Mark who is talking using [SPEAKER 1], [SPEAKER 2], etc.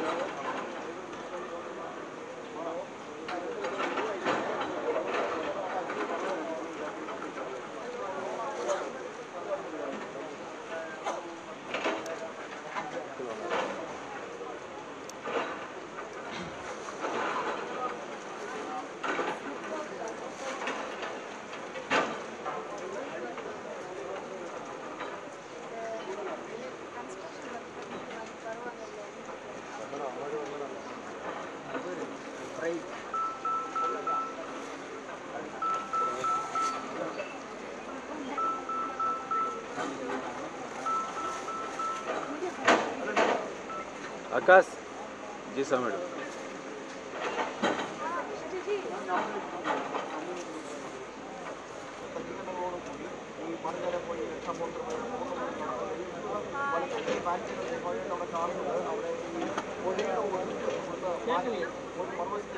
[SPEAKER 1] Gracias. Akash ji sir madam
[SPEAKER 2] Thank you.